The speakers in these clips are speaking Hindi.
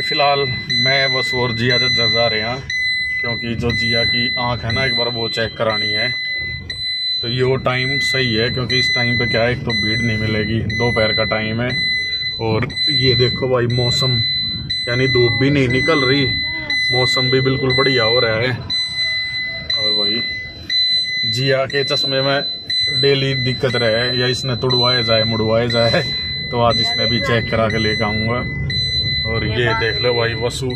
फ़िलहाल मैं बस और जिया जब जा रहे हैं क्योंकि जो जिया की आँख है ना, एक बार वो चेक करानी है। तो ये टाइम सही है, क्योंकि इस टाइम पे क्या है, एक तो भीड़ नहीं मिलेगी, दोपहर का टाइम है। और ये देखो भाई, मौसम, यानी धूप भी नहीं निकल रही, मौसम भी बिल्कुल बढ़िया हो रहा है। और भाई, जिया के चश्मे में डेली दिक्कत रहे, या इसने तुड़वाए जाए, मुड़वाए जाए। तो आज इसने भी चेक करा के लेकर आऊँगा। और ये देख लो भाई वसु।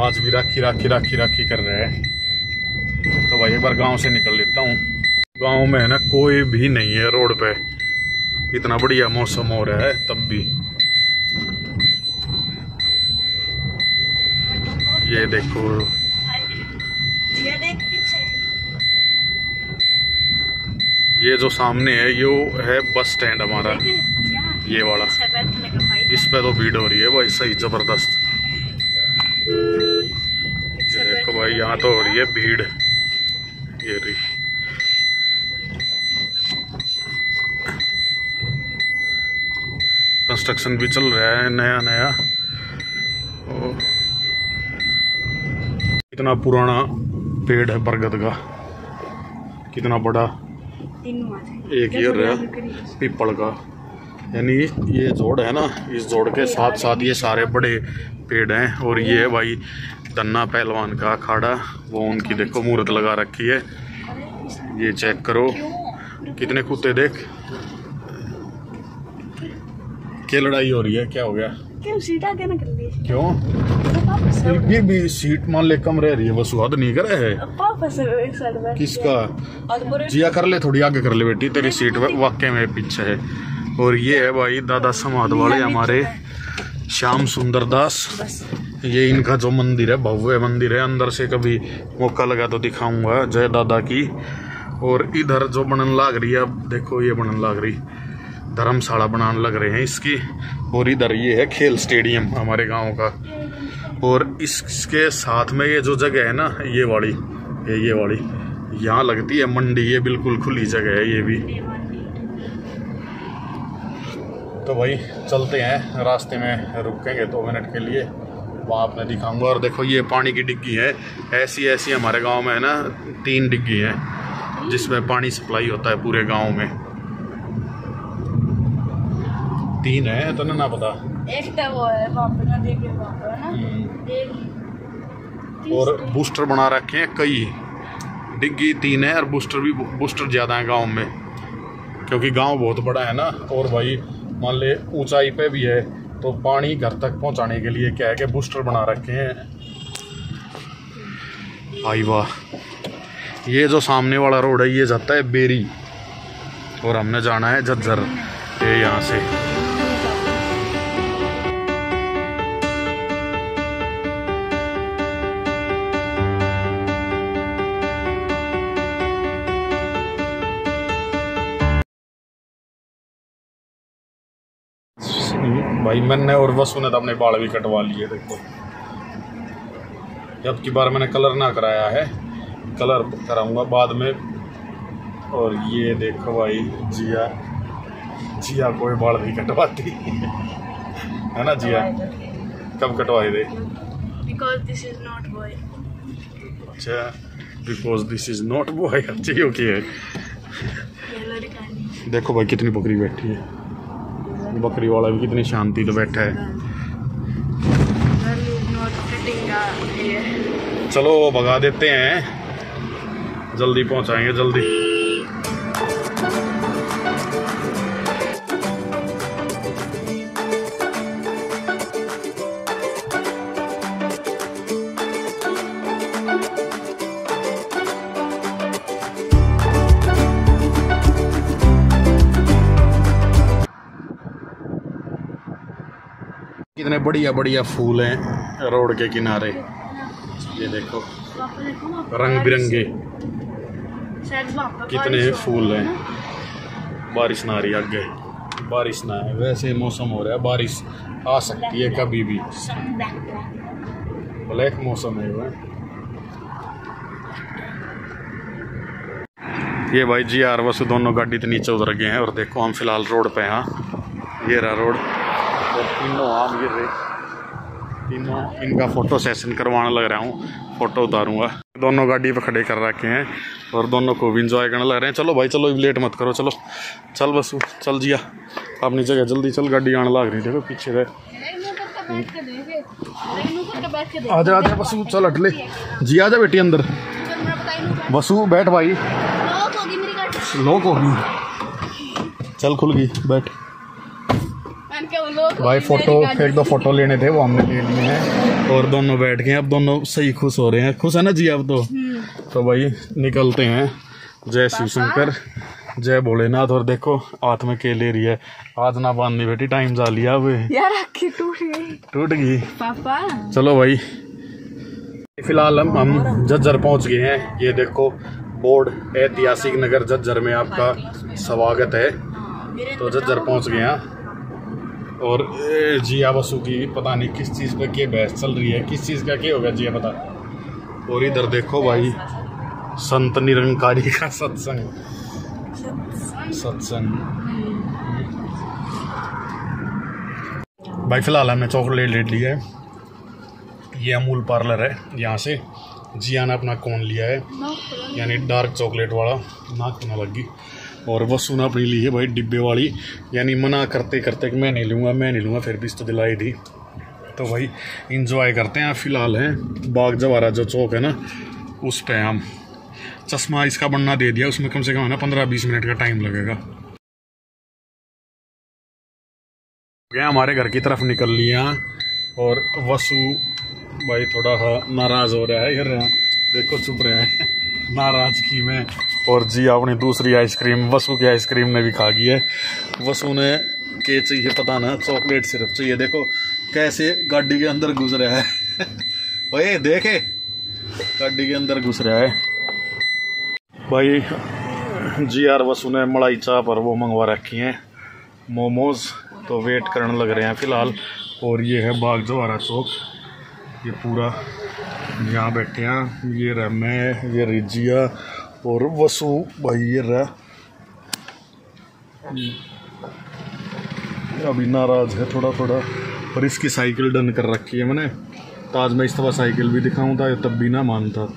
आज भी राखी राखी राखी राखी कर रहे हैं। तो भाई एक बार गाँव से निकल लेता हूँ। गाँव में है ना कोई भी नहीं है रोड पे। इतना बढ़िया मौसम हो रहा है तब भी। ये देखो। ये जो सामने है यो है बस स्टैंड हमारा। ये वाला। इस पे तो भीड़ हो रही है भाई सही ज़बरदस्त। ये देखो भाई यहाँ तो हो रही है भीड़। ये रही। कंस्ट्रक्शन भी चल रहा है नया नया। और कितना पुराना पेड़ है बरगद का? कितना बड़ा? एक ईयर है पीपल का। यानी ये जोड़ है ना इस जोड़ के साथ साथ ये सारे बड़े पेड़ हैं और ये है भाई धन्ना पहलवान का अखाड़ा वो उनकी देखो मूर्त लगा रखी है। ये चेक करो कितने कुत्ते देख। क्या लड़ाई हो रही है क्या हो गया? क्यों ये भी सीट मान ले कम रह रही है वो स्वाद नहीं करे है। किसका? जिया कर ले थोड़ी आगे कर ले बेटी तेरी सीट वाकई में पीछे है। और ये है भाई दादा समाध वाले हमारे श्याम सुंदर दास। ये इनका जो मंदिर है भव्य मंदिर है। अंदर से कभी मौका लगा तो दिखाऊँगा जय दादा की। और इधर जो बनन लाग रही है अब देखो ये बनन लाग रही। धर्मशाला बनाने लग रहे हैं इसकी। और इधर ये है खेल स्टेडियम हमारे गाँव का। और इसके साथ में ये जो जगह है ना ये वाली ये ये वाली यहाँ लगती है मंडी। ये बिल्कुल खुली जगह है ये भी। तो भाई चलते हैं। रास्ते में रुकेंगे दो मिनट के लिए। वहाँ आपने दिखाऊँगा। और देखो ये पानी की डिग्गी है। ऐसी ऐसी हमारे गाँव में है ना तीन डिग्गी है जिसमें पानी सप्लाई होता है पूरे गाँव में। तीन है तो ना ना पता। एक तो वो है है ना? एक और बूस्टर बना रखे हैं कई। डिग्गी तीन है और बूस्टर भी बूस्टर ज़्यादा है गाँव में। क्योंकि गाँव बहुत बड़ा है ना। और भाई मान ले ऊंचाई पे भी है तो पानी घर तक पहुँचाने के लिए क्या है कि बूस्टर बना रखे हैं। भाई वाह। ये जो सामने वाला रोड है, ये जाता है बेरी। और हमने जाना है झज्जर। ये यहाँ से। भाई मैंने और वसु ने तो अपने बाल भी कटवा लिए देखो। जब की बार मैंने कलर ना कराया है कलर कराऊँगा बाद में। और ये देखो भाई जिया जिया कोई बाल भी कटवाती। है ना जिया? कब कटवाई दे because this is not boy. अच्छा because this is not boy अच्छी ओके है? देखो भाई कितनी बकरी बैठी है। बकरी वाला भी कितनी शांति तो बैठा है। चलो, भगा देते हैं। जल्दी पहुंचाएँगे, जल्दी। कितने बढ़िया बढ़िया फूल हैं रोड के किनारे। ये देखो वहाँ रंग बिरंगे वहाँ कितने फूल हैं। बारिश ना आ रही आगे। बारिश ना है वैसे मौसम हो रहा है, बारिश आ सकती है कभी भी। ब्लैक मौसम है वो। ये भाई जी आर वसु दोनों गाड़ी तो नीचे उतर गए हैं और देखो हम फ़िलहाल रोड पे हाँ। ये रहा रोड। और तीनों आम गिर रहे। तीनों इनका फ़ोटो सेशन करवाने लग रहा हूँ। फ़ोटो उतारूँगा। दोनों गाड़ी पर खड़े कर रखे हैं और दोनों को भी इंजॉय करने लग रहे हैं। चलो भाई चलो लेट मत करो चलो। चल बस चल जिया। अपनी जगह जल्दी चल गाड़ी आने लग रही देखो पीछे रहे। आजा आजा बसु चल हट ले। जी आजा बेटी अंदर। बसु बैठ भाई। लोक होगी। चल खुल गई बैठ। भाई फ़ोटो एक दो फ़ोटो लेने थे वो हमने ले लिए हैं। और दोनों बैठ गए अब दोनों सही खुश हो रहे हैं। खुश है ना जी अब तो? तो भाई निकलते हैं। जय शिव शंकर जय भोलेनाथ। और देखो हाथ में के ले रही है। हाथ ना बांधनी बेटी टाइम जा लिया अब। यार टूट गई। टूट गई। पापा? चलो भाई। फ़िलहाल हम हम जज्जर पहुँच गए हैं। ये देखो बोर्ड ऐतिहासिक नगर जज्जर में आपका स्वागत है। तो जज्जर पहुँच गए हैं। और जिया बसु की पता नहीं किस चीज़ पे क्या बहस चल रही है। किस चीज़ का क्या होगा जिया, पता? और इधर देखो भाई, संत निरंकारी का सत्संग। सत्संग। भाई फ़िलहाल हमने चॉकलेट ले लिया है। ये अमूल पार्लर है, यहाँ से। जिया ने अपना कौन लिया है, यानी डार्क चॉकलेट वाला। नाक ना लगी और वसु ने अपनी ली है भाई डिब्बे वाली। यानी मना करते करते कि मैं नहीं लूँगा, मैं नहीं लूँगा, फिर भी इस तो दिलाई दी तो भाई इंजॉय करते हैं फ़िलहाल हैं। बाग जवारा जो चौक है ना, उस पर हम। चश्मा इसका बनना दे दिया, उसमें कम से कम है ना पंद्रह बीस मिनट का टाइम लगेगा। गया हमारे घर की तरफ़ निकल लिया, और वसु भाई थोड़ा सा नाराज़ हो रहा है यार देखो, चुप रहे हैं। नाराज़ की में। और जी अपनी दूसरी आइसक्रीम, वसु की आइसक्रीम ने भी खा गई है। वसु ने के चाहिए पता ना, चॉकलेट सिर्फ़ चाहिए। देखो, कैसे गाड़ी के अंदर घुस रहा है। भाई देखे, गाड़ी के अंदर घुस रहा है। भाई, जी आर वसु ने मलाई चाप और वो मंगवा रखी हैं। मोमोज तो वेट करने लग रहे हैं फ़िलहाल। और ये है बाग जवारा चौक। ये पूरा यहाँ बैठे हैं। ये रहा मैं, ये रिजिया और वसु भाई ये रहा। अभी नाराज़ है थोड़ा थोड़ा और इसकी साइकिल डन कर रखी है मैंने। ताज में इस तरह साइकिल भी दिखाऊँ था तब भी ना मानता।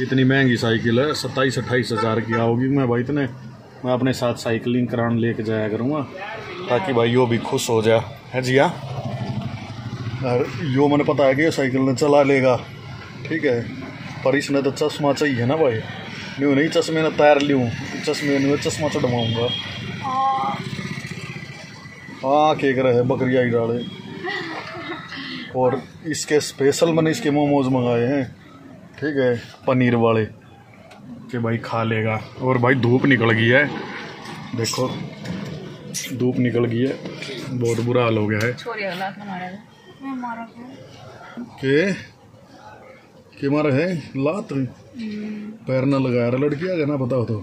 इतनी महँगी साइकिल है सत्ताईस अट्ठाईस हज़ार की आओगी मैं भाई इतने। मैं अपने साथ साइकिलिंग कराने लेके जाया करूँगा, ताकि भाई वो भी खुश हो जाए। है जिया और यो मैंने पता है कि साइकिल ने चला लेगा। ठीक है। पर इसने तो चश्मा चाहिए ना भाई। न्यू नहीं चश्मे ने तैर लूँ चश्मे ने चश्मा चढ़वाऊँगा। हाँ केक रहे बकरी आई डाले। और इसके स्पेशल मैंने इसके मोमोज मंगाए हैं। ठीक है, पनीर वाले। कि भाई खा लेगा। और भाई धूप निकल गई है। देखो, धूप निकल गई है। बहुत बुरा हाल हो गया है। के? के मारा है? लात? पैर ना लगाया रे लड़की आ गया ना बताओ तो।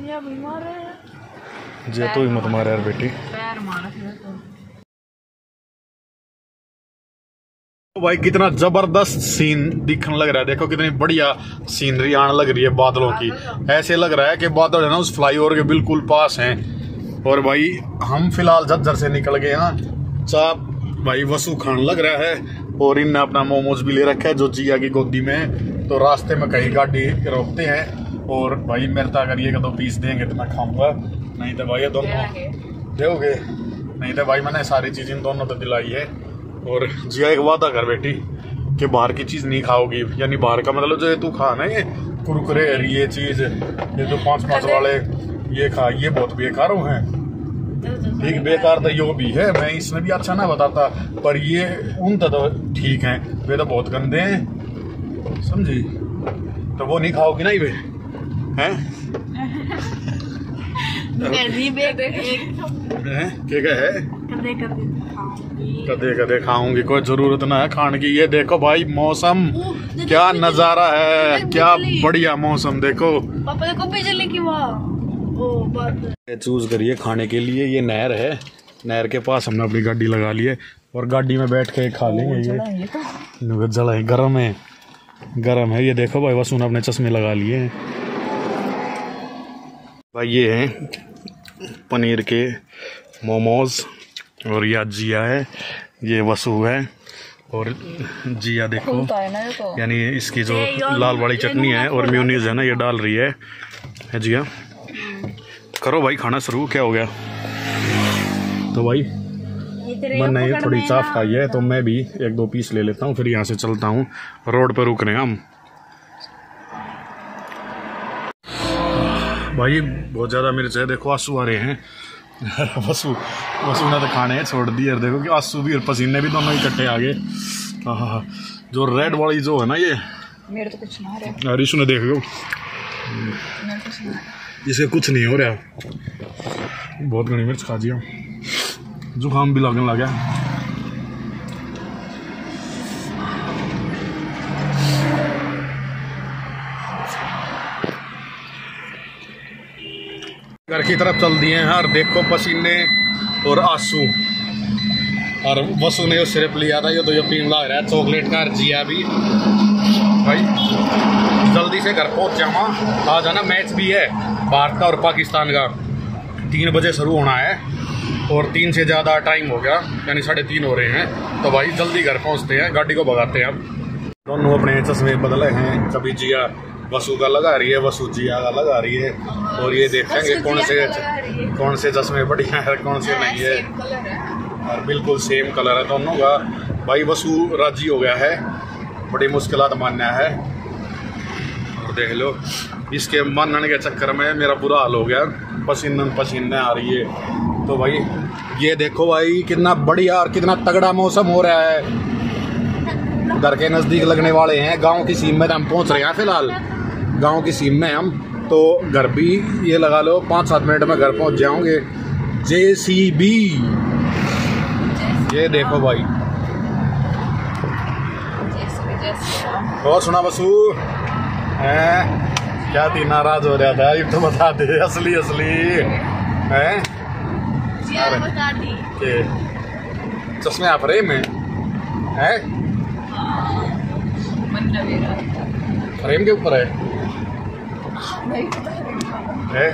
जे तो ही मत मारे यार बेटी। तो। भाई कितना ज़बरदस्त सीन दिखने लग रहा है। देखो कितनी बढ़िया सीनरी आने लग रही है बादलों की। ऐसे लग रहा है कि बादल है ना उस फ्लाईओवर के बिल्कुल पास हैं। और भाई हम फ़िलहाल झज्जर से निकल गए हैं। चाप भाई वसु खान लग रहा है और इनने अपना मोमोज भी ले रखा है जो जिया की गोदी में है। तो रास्ते में कहीं गाड़ी रोकते हैं और भाई मेरे तो अगर ये दो पीस देंगे तो मैं खाऊँगा। नहीं तो भाई ये दोनों दोगे। नहीं तो भाई मैंने सारी चीज़ इन दोनों तो दिलाई है। और जिया एक वादा कर बेटी कि बाहर की चीज़ नहीं खाओगी। यानी बाहर का मतलब जो तू खा ना ये कुरकुरे ये चीज़ ये जो पाँच पाँच वाले ये खा ये बहुत बेकार हैं। ठीक बेकार तो यो भी है मैं इसमें भी अच्छा ना बताता पर ये उन तो ठीक हैं वे तो बहुत गंदे हैं। समझी? तो वो नहीं खाओगी ना ये हैं? क्या क्या है? कदे कदे खाऊँगी कोई ज़रूरत ना है खाने की। ये देखो भाई मौसम क्या नज़ारा है क्या बढ़िया मौसम देखो। पापा देखो बिजली की वहाँ। चूज़ करिए खाने के लिए ये नहर है। नहर के पास हमने अपनी गाड़ी लगा ली है और गाड़ी में बैठ के खा लेंगे ये। जला है गर्म है। गर्म है ये देखो भाई वसुन अपने चश्मे लगा लिए हैं। भाई ये हैं पनीर के मोमोज और ये जिया है ये वसु है। और जिया देखो ना देखो यानी इसकी जो लाल वाली चटनी है और म्यूनीज है ना ये डाल रही है जिया? करो भाई खाना शुरू क्या हो गया? तो भाई मैंने ये थोड़ी चाफ खाई है तो मैं भी एक दो पीस ले लेता हूँ फिर यहाँ से चलता हूँ। रोड पर रुक रहे हैं हम। भाई बहुत ज़्यादा मिर्च है देखो आँसू आ रहे हैं। वसु वसु ने तो खाने हैं छोड़ दिए और देखो कि आँसू भी और पसीने भी दोनों इकट्ठे आ गए। जो रेड वाली जो है ना ये मेरे तो कुछ ना रहा। रिशु ने देख लो। मेरे कुछ नहीं हो रहा। बहुत घनी मिर्च खा दिया जुकाम भी लगने लगा घर की तरफ़ चल दिए हैं और देखो पसीने और आँसू। और वसु ने जो सिरप लिया था, ये तो यकीन लग रहा है। चॉकलेट का जिया भी भाई जल्दी से घर पहुँच जाऊँगा आज है ना मैच भी है भारत का और पाकिस्तान का। तीन बजे शुरू होना है और तीन से ज़्यादा टाइम हो गया यानी साढ़े तीन हो रहे हैं। तो भाई जल्दी घर पहुँचते हैं गाड़ी को भगाते हैं अब। दोनों अपने चश्मे बदले हैं कभी जिया वसु का लगा रही है वसु जिया का लगा रही है। और ये देखेंगे कौन से है। कौन से चश्मे बढ़िया है कौन से नहीं है। और बिल्कुल सेम कलर है दोनों का। भाई वसु राज़ी हो गया है। बड़ी मुश्किलात मान्या है। और देख लो इसके मानने के चक्कर में मेरा बुरा हाल हो गया। पसीने पसीने आ रही है। तो भाई ये देखो भाई कितना बढ़िया और कितना तगड़ा मौसम हो रहा है। घर के नज़दीक लगने वाले हैं। गाँव की सीम में तो हम पहुँच रहे हैं फ़िलहाल। गाँव की सीम में हम। तो घर भी ये लगा लो पाँच सात मिनट में घर पहुँच जाओगे। जे सी बी ये देखो भाई। और सुना बसू। हैं। क्या थी नाराज़ हो रहा था? ये तो बता दे असली असली। हैं? जिया बता दी। के? चश्मे आप रहे में? हैं? फ्रेम के ऊपर है? है?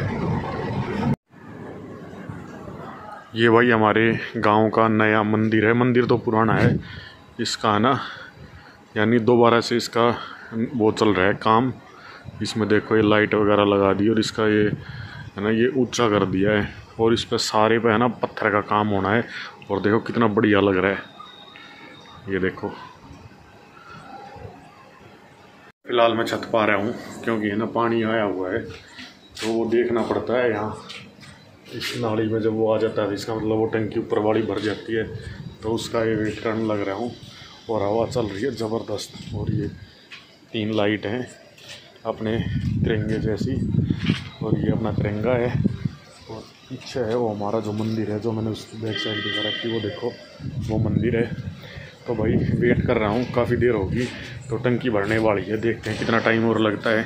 ये भाई हमारे गाँव का नया मंदिर है। मंदिर तो पुराना है। इसका है ना यानी दोबारा से इसका वो चल रहा है काम। इसमें देखो ये लाइट वगैरह लगा दी और इसका ये, है ना, ये ऊँचा कर दिया है और इस पर सारे पे, है ना, पत्थर का काम होना है और देखो कितना बढ़िया लग रहा है। ये देखो। फ़िलहाल मैं छत पा रहा हूँ क्योंकि, है ना, पानी आया हुआ है। तो वो देखना पड़ता है यहाँ। इस नाली में जब वो आ जाता है तो इसका मतलब वो टंकी ऊपर वाली भर जाती है। तो उसका ये वेट करने लग रहा हूँ और हवा चल रही है ज़बरदस्त और ये तीन लाइट हैं अपने तिरंगे जैसी और ये अपना तिरंगा है और पीछे है वो हमारा जो मंदिर है जो मैंने उस बैक साइड दिखा रखी वो देखो, वो मंदिर है। तो भाई वेट कर रहा हूँ, काफ़ी देर होगी तो टंकी भरने वाली है, देखते हैं कितना टाइम और लगता है।